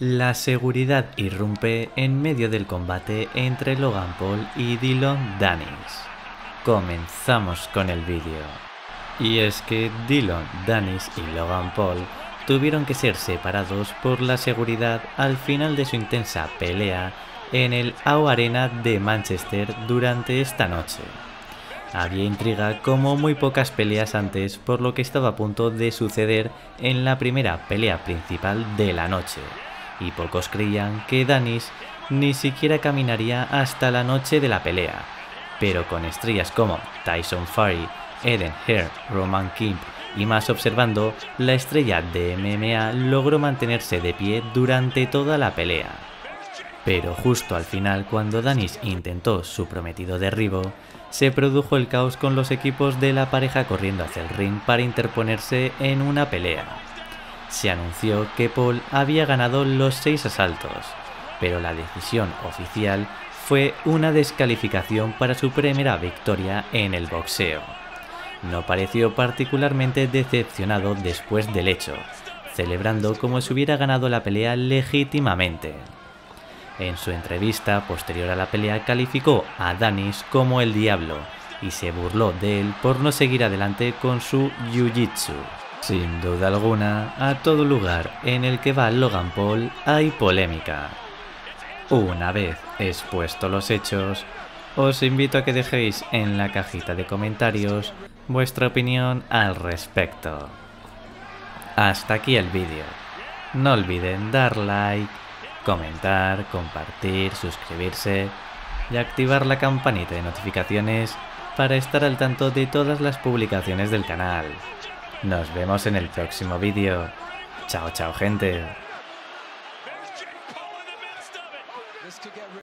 La seguridad irrumpe en medio del combate entre Logan Paul y Dylan Danis. Comenzamos con el vídeo. Y es que Dylan Danis y Logan Paul tuvieron que ser separados por la seguridad al final de su intensa pelea en el AO Arena de Manchester durante esta noche. Había intriga como muy pocas peleas antes por lo que estaba a punto de suceder en la primera pelea principal de la noche y pocos creían que Danis ni siquiera caminaría hasta la noche de la pelea, pero con estrellas como Tyson Fury, Eden Hare, Roman Kimp y más observando, la estrella de MMA logró mantenerse de pie durante toda la pelea. Pero justo al final, cuando Danis intentó su prometido derribo, se produjo el caos con los equipos de la pareja corriendo hacia el ring para interponerse en una pelea se anunció que Paul había ganado los seis asaltos, pero la decisión oficial fue una descalificación para su primera victoria en el boxeo. No pareció particularmente decepcionado después del hecho, celebrando como si hubiera ganado la pelea legítimamente. En su entrevista posterior a la pelea calificó a Danis como el diablo y se burló de él por no seguir adelante con su jiu-jitsu. Sin duda alguna, a todo lugar en el que va Logan Paul hay polémica. Una vez expuestos los hechos, os invito a que dejéis en la cajita de comentarios vuestra opinión al respecto. Hasta aquí el vídeo. No olviden dar like, comentar, compartir, suscribirse y activar la campanita de notificaciones para estar al tanto de todas las publicaciones del canal. Nos vemos en el próximo vídeo. Chao, chao gente.